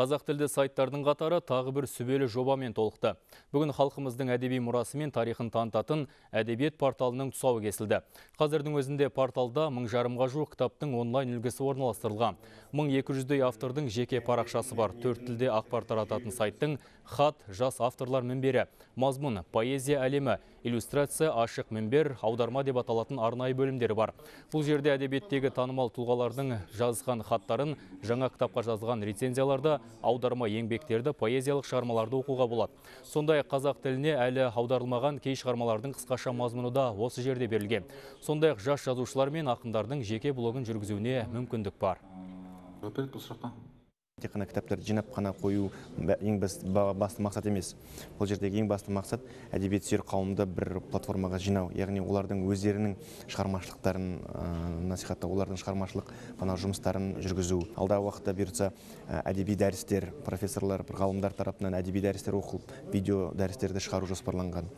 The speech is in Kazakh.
Қазақ тілді сайттардың қатары тағы бір сүбелі жобамен толықты. Бүгін халқымыздың әдеби мұрасы мен тарихын танытатын әдебиет порталының тұсауы кесілді. Қазірдің өзінде порталда мың жарымға жуық кітаптың онлайн үлгісі орналастырылған. 1200-дей автордың жеке парақшасы бар. Төрт тілде ақпар тарататын сайттың хат, жас авторлар мінбері, мазмұн, поэзия әлемі, иллюстрация, ашық мінбер, аударма деп аталатын арнайы бөлімдері бар. Бұл жерде әдебиеттегі танымал тұлғалардың жазған хаттарын, жаңа кітапқа жазылған рецензияларды, аударма еңбектерді, поэзиялық шығармаларды оқуға болады. Сондай қазақ тіліне әлі аударылмаған кей шығармалардың қысқаша мазмұны да осы жерде берілген. Сондай жас жазушылар мен ақындардың жеке блогын жүргізуіне мүмкіндік бар. Тек қана кітаптарды жинап қана қою ең басты мақсат емес. Бұл жердегі ең басты мақсат әдебиет сүйер қауымды бір платформаға жинау яғни олардың өздерінің шығармашылықтарын насихаттау олардың шығармашылық мына жұмыстарын жүргізу. Алдағы уақытта бұйыртса әдеби дәрістер профессорлар ғалымдар тарапынан әдеби дәрістер оқылып видео дәрістерді шығару жоспарланған.